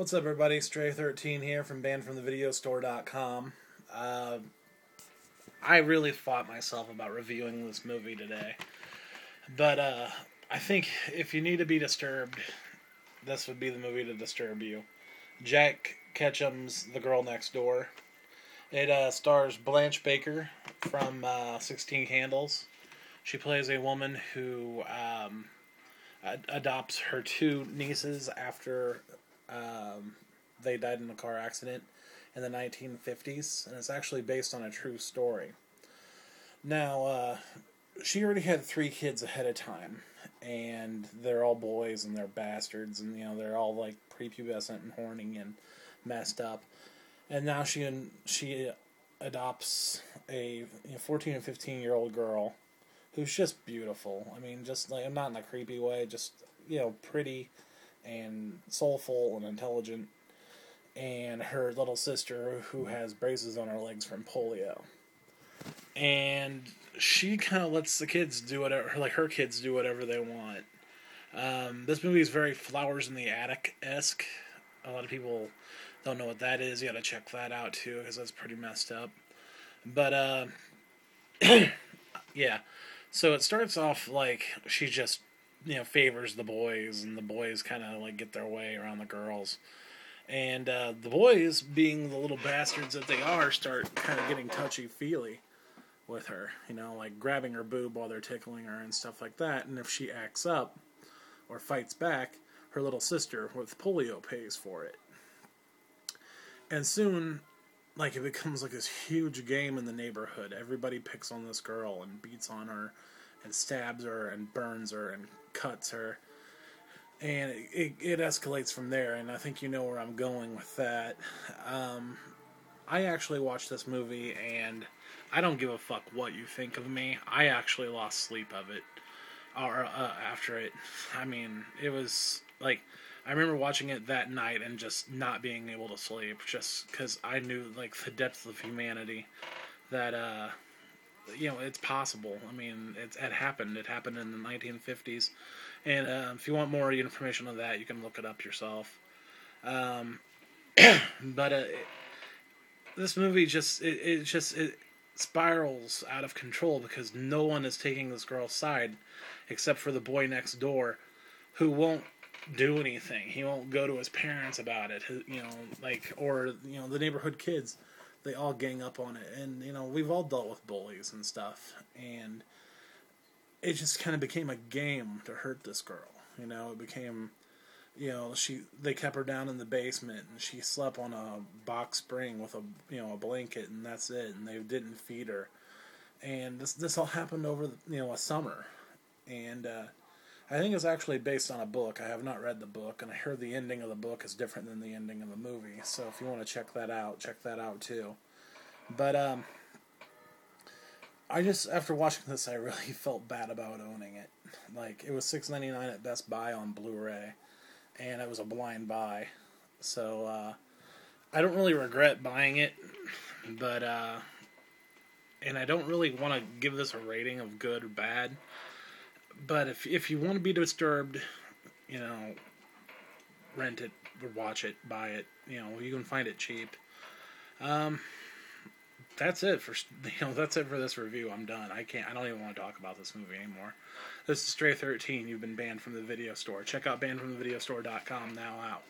What's up, everybody? Stray13 here from bannedfromthevideostore.com. Uh, I really fought myself about reviewing this movie today. But uh, I think if you need to be disturbed, this would be the movie to disturb you. Jack Ketchum's The Girl Next Door. It uh, stars Blanche Baker from uh, 16 Candles. She plays a woman who um, ad- adopts her two nieces after um, they died in a car accident in the 1950s, and it's actually based on a true story. Now, uh, she already had three kids ahead of time, and they're all boys and they're bastards, and you know they're all like prepubescent and horny and messed up. And now she and she adopts a you know, 14 and 15 year old girl who's just beautiful. I mean, just like not in a creepy way, just you know, pretty and soulful and intelligent, and her little sister who has braces on her legs from polio. And she kind of lets the kids do whatever, like her kids do whatever they want. Um, this movie is very Flowers in the Attic esque. A lot of people don't know what that is. You got to check that out too because that's pretty messed up. But uh, yeah, so it starts off like she just you know favors the boys, and the boys kind of like get their way around the girls. And uh, the boys, being the little bastards that they are, start kind of getting touchy feely with her. You know, like grabbing her boob while they're tickling her and stuff like that. And if she acts up or fights back, her little sister with polio pays for it. And soon, like it becomes like this huge game in the neighborhood. Everybody picks on this girl and beats on her and stabs her and burns her and cuts her. And it, it, it escalates from there, and I think you know where I'm going with that. Um, I actually watched this movie, and I don't give a fuck what you think of me. I actually lost sleep of it, or uh, after it. I mean, it was like I remember watching it that night and just not being able to sleep, just because I knew like the depth of humanity that uh, you know it's possible. I mean, it's, it happened. It happened in the 1950s, and uh, if you want more information on that, you can look it up yourself. Um, but uh, this movie just it, it just it spirals out of control because no one is taking this girl's side except for the boy next door who won't do anything. He won't go to his parents about it, you know, like or you know the neighborhood kids. They all gang up on it, and you know we've all dealt with bullies and stuff, and it just kind of became a game to hurt this girl. You know, it became, you know, she they kept her down in the basement, and she slept on a box spring with a you know a blanket, and that's it. And they didn't feed her, and this this all happened over you know a summer, and. uh I think it's actually based on a book. I have not read the book, and I heard the ending of the book is different than the ending of the movie. So if you want to check that out, check that out too. But um, I just after watching this, I really felt bad about owning it. Like it was six ninety nine at Best Buy on Blu-ray, and it was a blind buy. So uh, I don't really regret buying it, but uh, and I don't really want to give this a rating of good or bad but if if you want to be disturbed, you know, rent it or watch it, buy it. You know, you can find it cheap. Um, that's it for you know that's it for this review. I'm done. I can't. I don't even want to talk about this movie anymore. This is Stray 13. You've been banned from the video store. Check out bannedfromthevideostore.com now out.